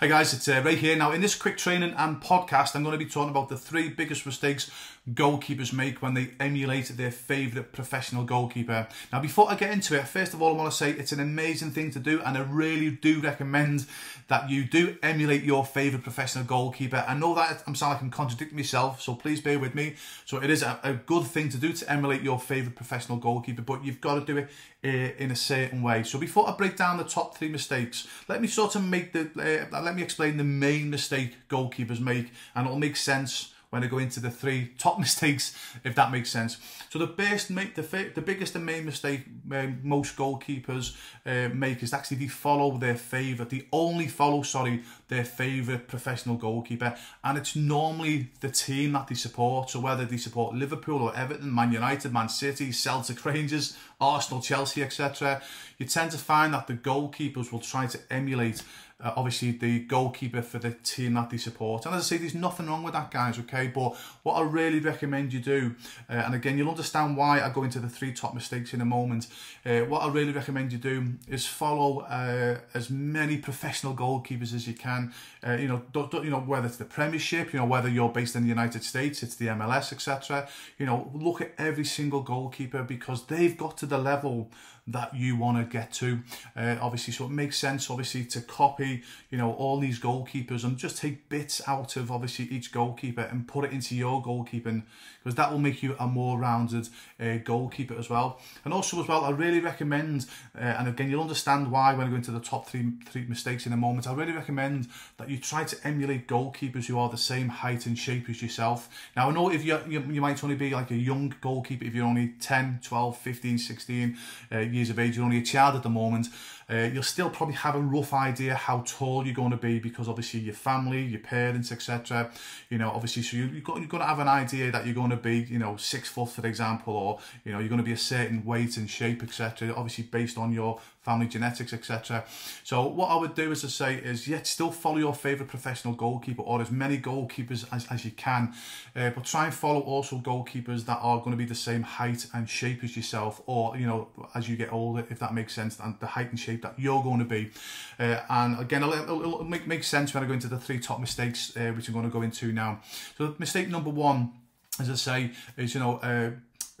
Hi guys, it's uh, Ray here. Now in this quick training and podcast, I'm going to be talking about the three biggest mistakes goalkeepers make when they emulate their favourite professional goalkeeper. Now before I get into it, first of all I want to say it's an amazing thing to do and I really do recommend that you do emulate your favourite professional goalkeeper. I know that I'm sounding like I'm contradicting myself, so please bear with me. So it is a, a good thing to do to emulate your favourite professional goalkeeper, but you've got to do it uh, in a certain way. So before I break down the top three mistakes, let me sort of make the, uh, let me explain the main mistake goalkeepers make and it'll make sense when I go into the three top mistakes, if that makes sense. So the best, make the the biggest and main mistake um, most goalkeepers uh, make is actually they follow their favourite, they only follow, sorry, their favourite professional goalkeeper, and it's normally the team that they support. So whether they support Liverpool or Everton, Man United, Man City, Celtic, Rangers, Arsenal, Chelsea, etc., you tend to find that the goalkeepers will try to emulate uh, obviously the goalkeeper for the team that they support. And as I say, there's nothing wrong with that, guys, okay? But what I really recommend you do, uh, and again, you'll understand why I go into the three top mistakes in a moment. Uh, what I really recommend you do is follow uh, as many professional goalkeepers as you can. Uh, you know, don't, don't, you know whether it's the Premiership, you know whether you're based in the United States, it's the MLS, etc. You know, look at every single goalkeeper because they've got to the level that you want to get to. Uh, obviously, so it makes sense, obviously, to copy, you know, all these goalkeepers and just take bits out of obviously each goalkeeper and put it into your goalkeeping because that will make you a more rounded uh, goalkeeper as well. And also as well, I really recommend, uh, and again, you'll understand why when I go into the top three three mistakes in a moment. I really recommend that you try to emulate goalkeepers who are the same height and shape as yourself. Now, I know if you you, you might only be like a young goalkeeper if you're only 10, 12, 15, 16 uh, years of age, you're only a child at the moment. Uh, you'll still probably have a rough idea how tall you're going to be because obviously your family, your parents, etc. You know, obviously, so you, you've got going to have an idea that you're going to be, you know, six foot, for example, or you know, you're going to be a certain weight and shape, etc. Obviously, based on your family genetics, etc. So what I would do, is I say, is yet still follow your favourite professional goalkeeper or as many goalkeepers as, as you can, uh, but try and follow also goalkeepers that are going to be the same height and shape as yourself, or you know, as you get older, if that makes sense, and the height and shape that you're going to be. Uh, and again, it'll, it'll, make, make sense when I go into the three top mistakes, uh, which I'm going to go into now. So mistake number one, as I say, is you know. Uh,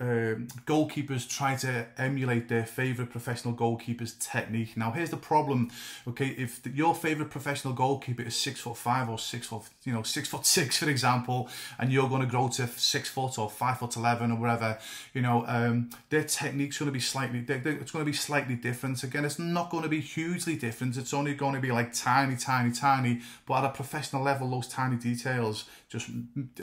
um, goalkeepers try to emulate their favourite professional goalkeeper's technique. Now, here's the problem. Okay, if the, your favourite professional goalkeeper is six foot five or six foot, you know, six foot six, for example, and you're going to grow to six foot or five foot eleven or whatever, you know, um, their technique's going to be slightly, they're, they're, it's going to be slightly different. Again, it's not going to be hugely different. It's only going to be like tiny, tiny, tiny. But at a professional level, those tiny details just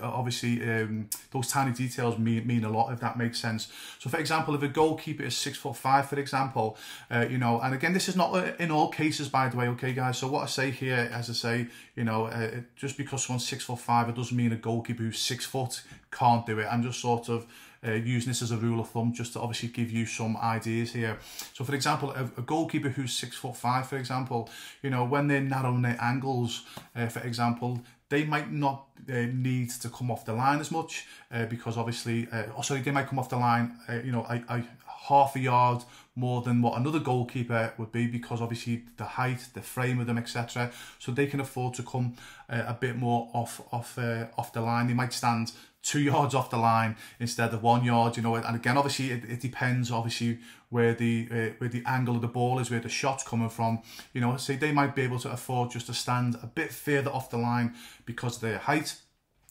obviously um, those tiny details mean mean a lot if that makes makes sense. So, for example, if a goalkeeper is six foot five, for example, uh, you know, and again, this is not uh, in all cases, by the way, okay, guys. So, what I say here, as I say, you know, uh, just because someone's six foot five, it doesn't mean a goalkeeper who's six foot can't do it. I'm just sort of uh, using this as a rule of thumb just to obviously give you some ideas here. So, for example, a, a goalkeeper who's six foot five, for example, you know, when they're narrowing their angles, uh, for example, they might not uh, need to come off the line as much uh, because obviously, uh, oh, sorry, they might come off the line, uh, you know, a, a half a yard more than what another goalkeeper would be because obviously the height, the frame of them, etc. So they can afford to come uh, a bit more off off uh, off the line. They might stand two yards off the line instead of one yard, you know. And again, obviously, it, it depends, obviously, where the uh, where the angle of the ball is, where the shot's coming from. You know, say they might be able to afford just to stand a bit further off the line because of their height.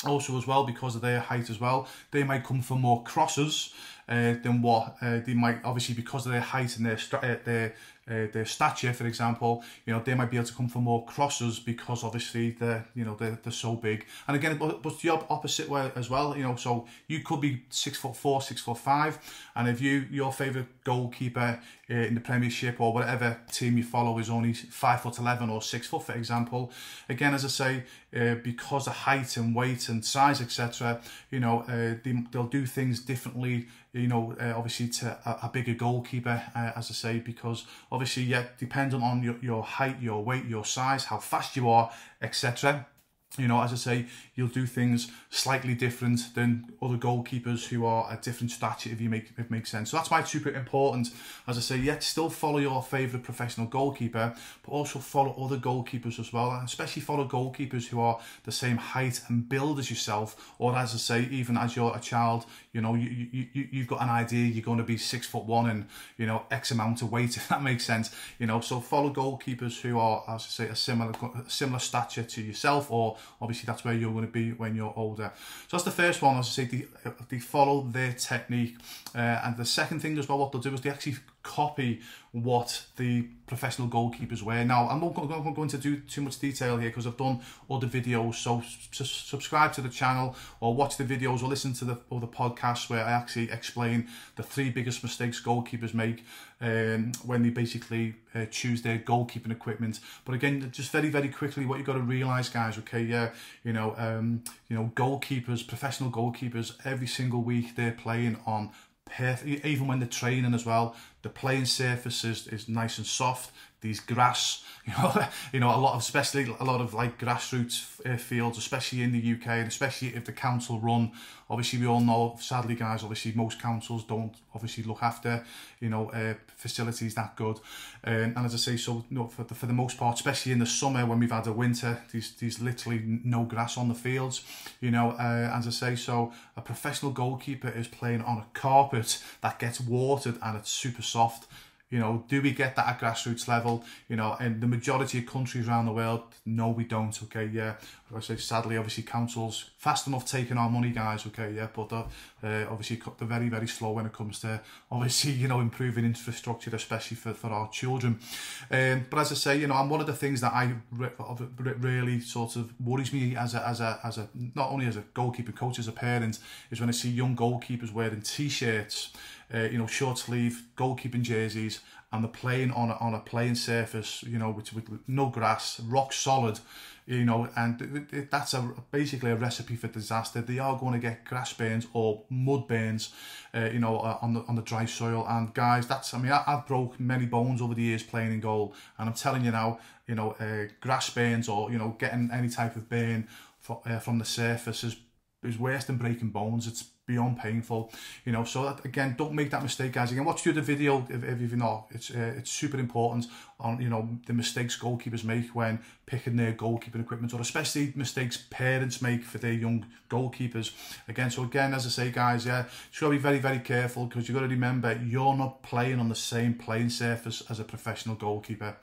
Also, as well, because of their height as well, they might come for more crosses uh, than what uh, they might obviously because of their height and their uh, their uh, their stature, for example, you know, they might be able to come for more crosses because obviously they're, you know, they're, they're so big. And again, but, but the opposite way as well, you know, so you could be six foot four, six foot five, and if you, your favourite goalkeeper uh, in the Premiership or whatever team you follow is only five foot 11 or six foot, for example, again, as I say, uh, because of height and weight and size, etc., you know, uh, they, they'll do things differently, you know, uh, obviously to a, a bigger goalkeeper, uh, as I say, because obviously, yeah, depending on your, your height, your weight, your size, how fast you are, etc. you know, as I say, you'll do things slightly different than other goalkeepers who are a different stature, if you make if it makes sense. So that's why it's super important, as I say, yet still follow your favourite professional goalkeeper, but also follow other goalkeepers as well, and especially follow goalkeepers who are the same height and build as yourself, or as I say, even as you're a child, you know, you, you, you, you've got an idea you're going to be six foot one and, you know, X amount of weight, if that makes sense, you know, so follow goalkeepers who are, as I say, a similar, similar stature to yourself, or obviously that's where you're going to be when you're older. So that's the first one, as I say, they, they follow their technique. Uh, and the second thing as well, what they'll do is they actually copy what the professional goalkeepers wear. Now, I'm not going to do too much detail here because I've done other videos. So subscribe to the channel or watch the videos or listen to the other podcasts where I actually explain the three biggest mistakes goalkeepers make um, when they basically uh, choose their goalkeeping equipment. But again, just very, very quickly, what you've got to realise, guys, okay, yeah, you know, um, you know, goalkeepers, professional goalkeepers, every single week they're playing on even when they're training as well. The playing surface is, is nice and soft. These grass, you know, you know, a lot of, especially a lot of like grassroots uh, fields, especially in the UK, and especially if the council run. Obviously, we all know, sadly, guys, obviously most councils don't obviously look after, you know, uh, facilities that good. Um, and as I say, so you know, for the, for the most part, especially in the summer when we've had a winter, there's, there's literally no grass on the fields, you know, uh, as I say, so a professional goalkeeper is playing on a carpet that gets watered and it's super soft. You know, do we get that at grassroots level? You know, in the majority of countries around the world, no, we don't. Okay, yeah. I say sadly, obviously, councils fast enough taking our money, guys. Okay, yeah, but uh, uh, obviously they're very, very slow when it comes to obviously you know improving infrastructure, especially for for our children. Um, but as I say, you know, and one of the things that I re really sort of worries me as a as a as a not only as a goalkeeper coach as a parent is when I see young goalkeepers wearing t-shirts uh, you know, short sleeve goalkeeping jerseys, and they're playing on a, on a playing surface, you know, with, with no grass, rock solid, you know, and that's a basically a recipe for disaster. They are going to get grass burns or mud burns, uh, you know, uh, on the on the dry soil. And guys, that's I mean, I, have broke many bones over the years playing in goal, and I'm telling you now, you know, uh, grass burns or you know, getting any type of burn for, uh, from the surface is is worse than breaking bones. It's beyond painful, you know. So that, again, don't make that mistake, guys. Again, watch the other video if, if you know. It's uh, it's super important on you know the mistakes goalkeepers make when picking their goalkeeping equipment, or especially mistakes parents make for their young goalkeepers. Again, so again, as I say, guys, yeah, you got to be very very careful because you have got to remember you're not playing on the same playing surface as a professional goalkeeper.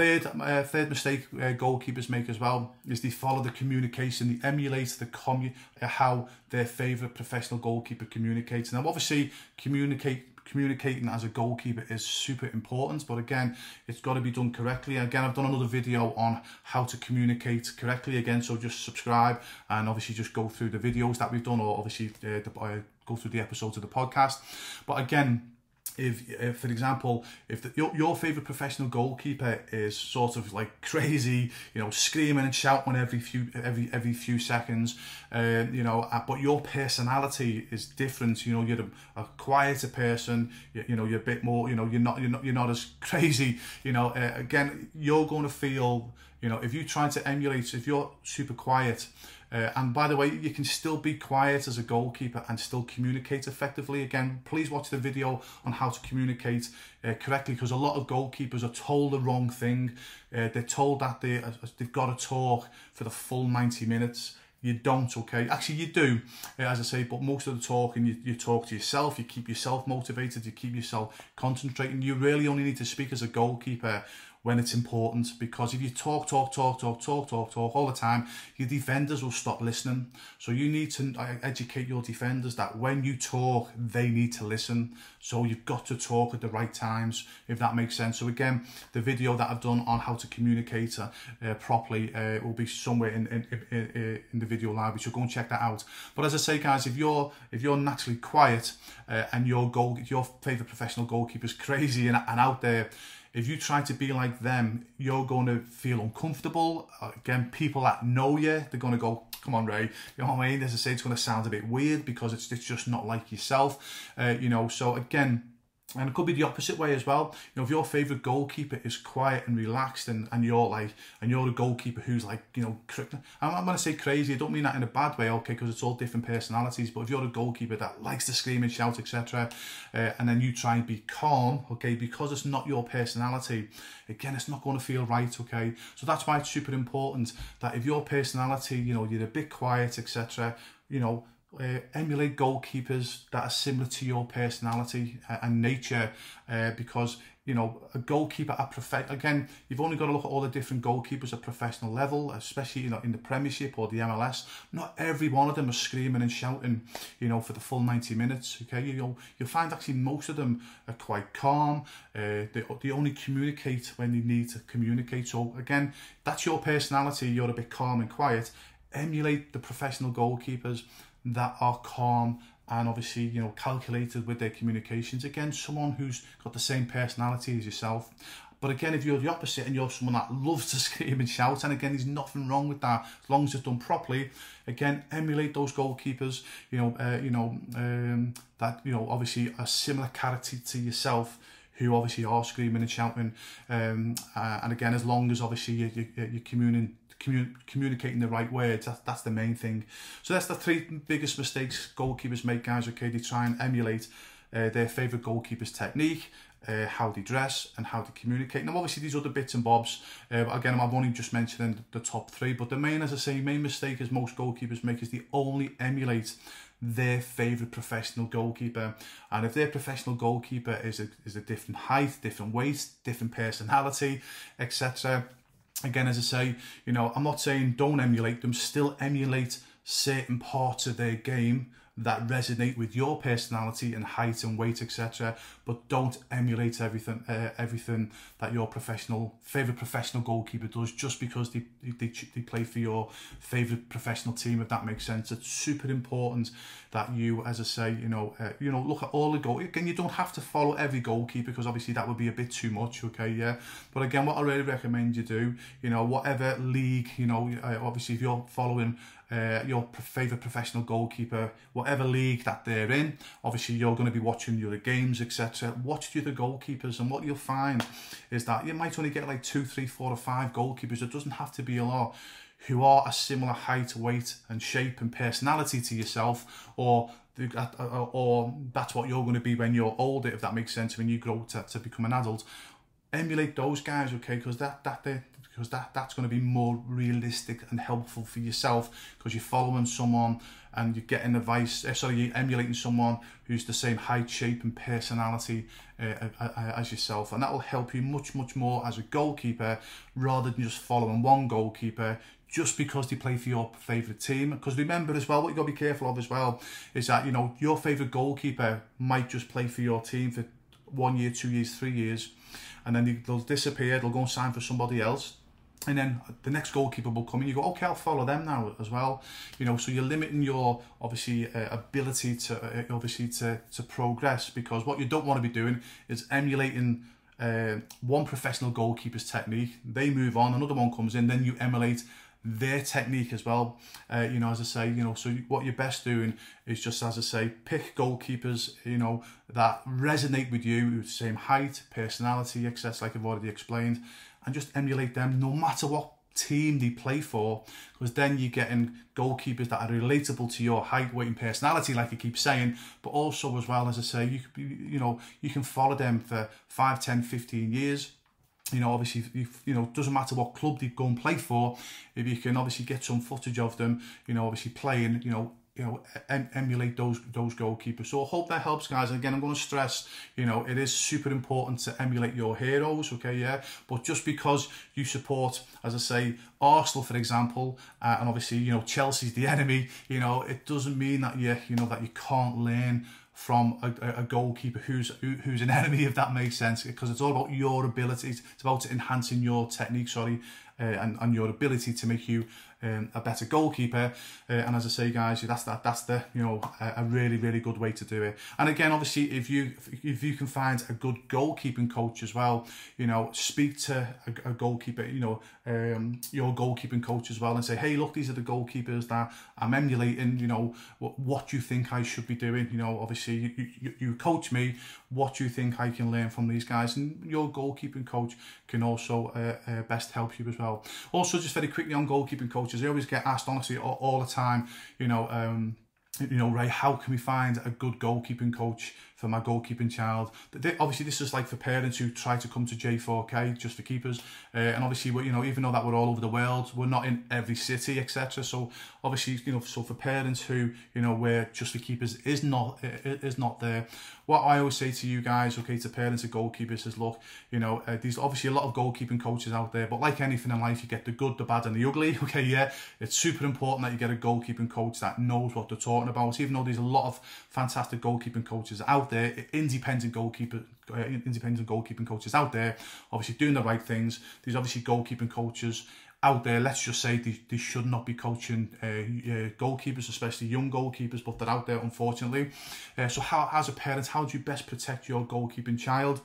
Third, uh, third mistake uh, goalkeepers make as well is they follow the communication, they emulate the commu uh, how their favourite professional goalkeeper communicates. Now, obviously, communicate communicating as a goalkeeper is super important but again it's got to be done correctly again i've done another video on how to communicate correctly again so just subscribe and obviously just go through the videos that we've done or obviously uh, the, uh, go through the episodes of the podcast but again if, if for example, if the, your, your favorite professional goalkeeper is sort of like crazy, you know, screaming and shouting every few every every few seconds, uh, you know, uh, but your personality is different. You know, you're a, a quieter person. You, you, know, you're a bit more. You know, you're not you're not you're not as crazy. You know, uh, again, you're going to feel. You know, if you try to emulate, if you're super quiet, uh, and by the way, you can still be quiet as a goalkeeper and still communicate effectively. Again, please watch the video on how to communicate uh, correctly because a lot of goalkeepers are told the wrong thing. Uh, they're told that they, uh, they've got to talk for the full 90 minutes. You don't, okay? Actually, you do, uh, as I say, but most of the talking, you, you talk to yourself, you keep yourself motivated, you keep yourself concentrating. You really only need to speak as a goalkeeper when it's important because if you talk, talk, talk, talk, talk, talk, talk all the time, your defenders will stop listening. So you need to uh, educate your defenders that when you talk, they need to listen. So you've got to talk at the right times, if that makes sense. So again, the video that I've done on how to communicate uh, uh, properly uh, will be somewhere in, in, in, in, the video library. So go and check that out. But as I say, guys, if you're if you're naturally quiet uh, and your goal, your favorite professional goalkeeper is crazy and, and out there, if you try to be like them, you're going to feel uncomfortable. Again, people that know you, they're going to go, come on, Ray. You know what I mean? As I say, it's going to sound a bit weird because it's, it's just not like yourself. Uh, you know, so again, And it could be the opposite way as well. You know, if your favourite goalkeeper is quiet and relaxed and, and you're like, and you're a goalkeeper who's like, you know, I'm, I'm going to say crazy, I don't mean that in a bad way, okay, because it's all different personalities, but if you're a goalkeeper that likes to scream and shout, etc., uh, and then you try and be calm, okay, because it's not your personality, again, it's not going to feel right, okay? So that's why it's super important that if your personality, you know, you're a bit quiet, etc., you know, uh, emulate goalkeepers that are similar to your personality and nature uh, because you know a goalkeeper at prof- again you've only got to look at all the different goalkeepers at professional level especially you know in the premiership or the MLS not every one of them are screaming and shouting you know for the full 90 minutes okay? You know you'll find actually most of them are quite calm uh, they, they only communicate when they need to communicate. So again that's your personality you're a bit calm and quiet. Emulate the professional goalkeepers that are calm and obviously you know calculated with their communications. Again someone who's got the same personality as yourself. But again if you're the opposite and you're someone that loves to scream and shout and again there's nothing wrong with that as long as it's done properly again emulate those goalkeepers you know uh, you know um, that you know obviously a similar character to yourself who obviously are screaming and shouting um, uh, and again as long as obviously you, you, you're communing commun communicating the right words. That, that's the main thing. So that's the three biggest mistakes goalkeepers make, guys. Okay, they try and emulate uh, their favourite goalkeeper's technique, uh, how they dress and how they communicate. Now, obviously, these other bits and bobs, uh, again, I'm only just mentioned the top three, but the main, as I say, main mistake is most goalkeepers make is they only emulate their favourite professional goalkeeper. And if their professional goalkeeper is a, is a different height, different weight, different personality, etc., again, as I say, you know, I'm not saying don't emulate them, still emulate certain parts of their game that resonate with your personality and height and weight, etc. But don't emulate everything, uh, everything that your professional favorite professional goalkeeper does just because they, they they play for your favorite professional team. If that makes sense, it's super important that you, as I say, you know, uh, you know, look at all the goal. Again, you don't have to follow every goalkeeper because obviously that would be a bit too much. Okay, yeah. But again, what I really recommend you do, you know, whatever league, you know, uh, obviously if you're following uh, your favourite professional goalkeeper, whatever league that they're in. Obviously, you're going to be watching your games, etc. Watch the other goalkeepers, and what you'll find is that you might only get like two, three, four, or five goalkeepers. It doesn't have to be a lot who are a similar height, weight, and shape and personality to yourself, or or that's what you're going to be when you're older, if that makes sense, when you grow to, to become an adult. Emulate those guys, okay? Because that that they because that, that's going to be more realistic and helpful for yourself because you're following someone and you're getting advice, uh, sorry, you're emulating someone who's the same height, shape and personality uh, as yourself. And that will help you much, much more as a goalkeeper rather than just following one goalkeeper just because they play for your favourite team. Because remember as well, what you've got to be careful of as well is that, you know, your favourite goalkeeper might just play for your team for one year, two years, three years, and then they'll disappear, they'll go and sign for somebody else and then the next goalkeeper will come in. You go, okay, I'll follow them now as well. You know, so you're limiting your obviously uh, ability to uh, obviously to to progress because what you don't want to be doing is emulating uh, one professional goalkeeper's technique. They move on, another one comes in, then you emulate their technique as well. Uh, you know, as I say, you know, so what you're best doing is just, as I say, pick goalkeepers, you know, that resonate with you, same height, personality, etc., like I've already explained, and just emulate them no matter what team they play for because then you're getting goalkeepers that are relatable to your height weight and personality like you keep saying but also as well as i say you you know you can follow them for 5 10 15 years. You know, obviously, if, you know, doesn't matter what club they go and play for, if you can obviously get some footage of them, you know, obviously playing, you know, you know, em emulate those those goalkeepers. So I hope that helps, guys. And again, I'm going to stress, you know, it is super important to emulate your heroes, okay, yeah. But just because you support, as I say, Arsenal, for example, uh, and obviously, you know, Chelsea's the enemy, you know, it doesn't mean that you, you know, that you can't learn from a, a goalkeeper who's who, who's an enemy, if that makes sense, because it's all about your abilities. It's about enhancing your technique, sorry, uh, and, and your ability to make you um, a better goalkeeper. Uh, and as I say, guys, that's that that's the you know a, a, really really good way to do it. And again, obviously, if you if you can find a good goalkeeping coach as well, you know, speak to a, a goalkeeper, you know, um, your goalkeeping coach as well, and say, hey, look, these are the goalkeepers that I'm emulating. You know, what, what do you think I should be doing? You know, obviously, you, you, you coach me. What do you think I can learn from these guys? And your goalkeeping coach can also uh, uh, best help you as well. Also, just very quickly on goalkeeping coach coaches. I always get asked, honestly, all, all the time, you know, um, you know, Ray, how can we find a good goalkeeping coach for my goalkeeping child? They, obviously, this is like for parents who try to come to J4K Just4Keepers. Uh, and obviously, you know, even though that we're all over the world, we're not in every city, etc. So obviously, you know, so for parents who, you know, where Just4Keepers is not is not there. What I always say to you guys, okay, to parents of goalkeepers is, look, you know, uh, there's obviously a lot of goalkeeping coaches out there, but like anything in life, you get the good, the bad, and the ugly. Okay, yeah, it's super important that you get a goalkeeping coach that knows what they're talking about. Even though there's a lot of fantastic goalkeeping coaches out there, independent goalkeeper, uh, independent goalkeeping coaches out there, obviously doing the right things. There's obviously goalkeeping coaches out there, let's just say they, they should not be coaching uh, uh, goalkeepers, especially young goalkeepers, but they're out there, unfortunately. Uh, so how, as a parent, how do you best protect your goalkeeping child?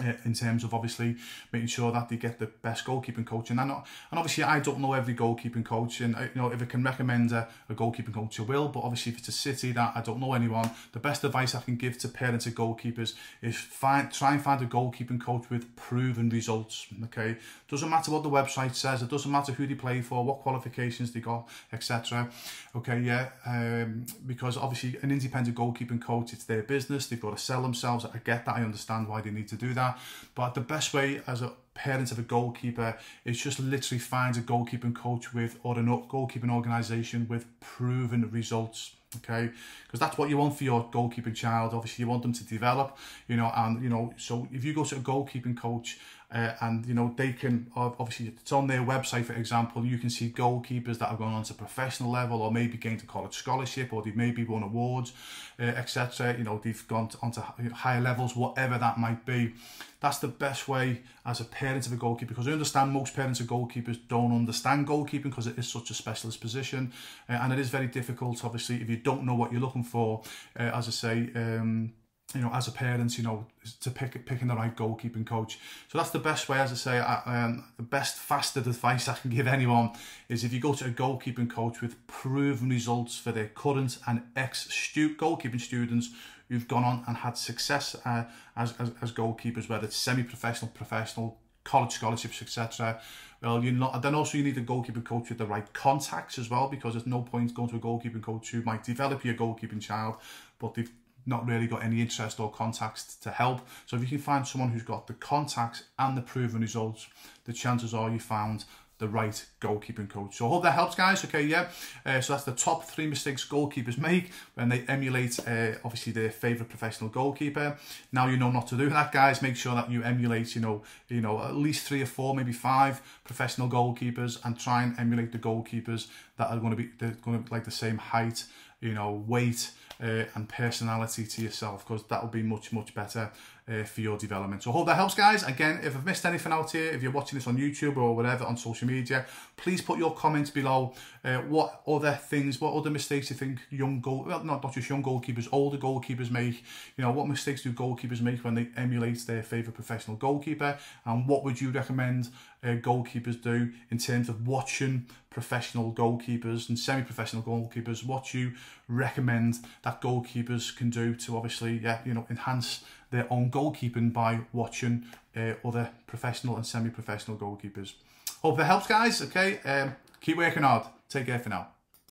Uh, in terms of obviously making sure that they get the best goalkeeping coach and, not, and obviously I don't know every goalkeeping coach and uh, you know if I can recommend a, a goalkeeping coach I will but obviously if it's a city that I don't know anyone the best advice I can give to parents of goalkeepers is find try and find a goalkeeping coach with proven results okay? Doesn't matter what the website says it doesn't matter who they play for what qualifications they got etc okay yeah um, because obviously an independent goalkeeping coach it's their business they've got to sell themselves I get that I understand why they need to do that that. But the best way as a parent of a goalkeeper is just literally find a goalkeeping coach with or a goalkeeping organisation with proven results okay because that's what you want for your goalkeeping child obviously you want them to develop you know and you know so if you go to a goalkeeping coach uh, and you know they can obviously it's on their website for example you can see goalkeepers that have gone on to professional level or maybe gained a college scholarship or they've maybe won awards uh, etc you know they've gone to, onto higher levels whatever that might be. That's the best way as a parent of a goalkeeper because I understand most parents of goalkeepers don't understand goalkeeping because it is such a specialist position uh, and it is very difficult obviously if you don't know what you're looking for uh, as I say um, you know, as a parent, you know, to pick picking the right goalkeeping coach. So that's the best way, as I say, I, um, the best fasted advice I can give anyone is if you go to a goalkeeping coach with proven results for their current and ex -stu goalkeeping students who've gone on and had success uh, as, as, as goalkeepers, whether it's semi-professional, professional, college scholarships, etc. Well, you know, then also you need a goalkeeping coach with the right contacts as well, because there's no point going to a goalkeeping coach who might develop your goalkeeping child, but they've not really got any interest or contacts to help. So if you can find someone who's got the contacts and the proven results, the chances are you found the right goalkeeping coach. So I hope that helps, guys. Okay, yeah. Uh, so that's the top three mistakes goalkeepers make when they emulate, uh, obviously, their favourite professional goalkeeper. Now you know not to do that, guys. Make sure that you emulate, you know, you know, at least three or four, maybe five professional goalkeepers, and try and emulate the goalkeepers that are going to be they're going to be like the same height, you know, weight uh, and personality to yourself because that will be much, much better uh, for your development. So I hope that helps, guys. Again, if I've missed anything out here, if you're watching this on YouTube or whatever on social media, please put your comments below. Uh, what other things, what other mistakes you think young goal, well, not, not just young goalkeepers, older goalkeepers make? You know, what mistakes do goalkeepers make when they emulate their favourite professional goalkeeper? And what would you recommend uh, goalkeepers do in terms of watching professional goalkeepers and semi-professional goalkeepers? What you recommend that goalkeepers can do to obviously, yeah, you know, enhance their own goalkeeping by watching uh, other professional and semi-professional goalkeepers. Hope that helps, guys. Okay, um, keep working hard. Take care for now.